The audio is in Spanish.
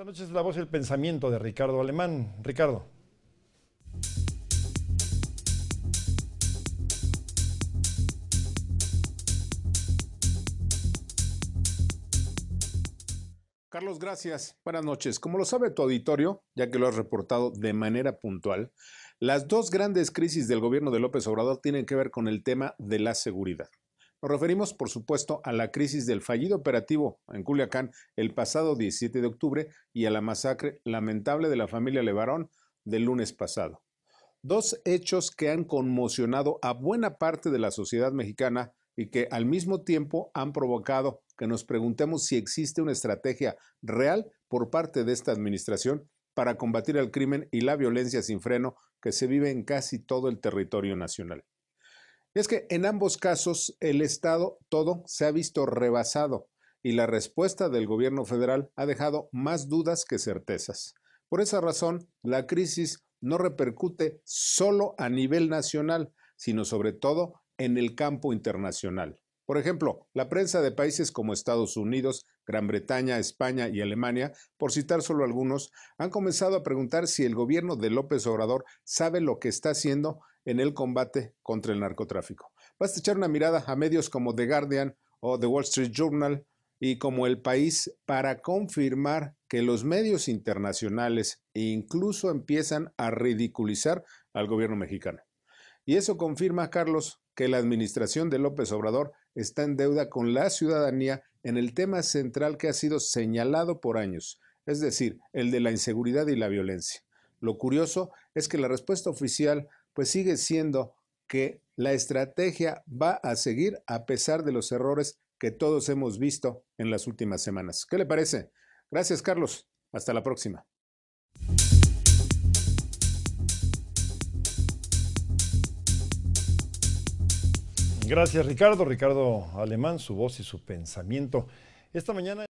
Esta noche es la voz y el pensamiento de Ricardo Alemán. Ricardo. Carlos, gracias. Buenas noches. Como lo sabe tu auditorio, ya que lo has reportado de manera puntual, las dos grandes crisis del gobierno de López Obrador tienen que ver con el tema de la seguridad. Nos referimos, por supuesto, a la crisis del fallido operativo en Culiacán el pasado 17 de octubre y a la masacre lamentable de la familia Levarón del lunes pasado. Dos hechos que han conmocionado a buena parte de la sociedad mexicana y que al mismo tiempo han provocado que nos preguntemos si existe una estrategia real por parte de esta administración para combatir el crimen y la violencia sin freno que se vive en casi todo el territorio nacional. Es que en ambos casos el Estado todo se ha visto rebasado y la respuesta del gobierno federal ha dejado más dudas que certezas. Por esa razón, la crisis no repercute solo a nivel nacional, sino sobre todo en el campo internacional. Por ejemplo, la prensa de países como Estados Unidos, Gran Bretaña, España y Alemania, por citar solo algunos, han comenzado a preguntar si el gobierno de López Obrador sabe lo que está haciendo en el combate contra el narcotráfico. Basta echar una mirada a medios como The Guardian o The Wall Street Journal y como El País para confirmar que los medios internacionales incluso empiezan a ridiculizar al gobierno mexicano. Y eso confirma, Carlos, que la administración de López Obrador está en deuda con la ciudadanía en el tema central que ha sido señalado por años, es decir, el de la inseguridad y la violencia. Lo curioso es que la respuesta oficial pues sigue siendo que la estrategia va a seguir a pesar de los errores que todos hemos visto en las últimas semanas. ¿Qué le parece? Gracias, Carlos. Hasta la próxima. Gracias, Ricardo. Ricardo Alemán, su voz y su pensamiento. Esta mañana.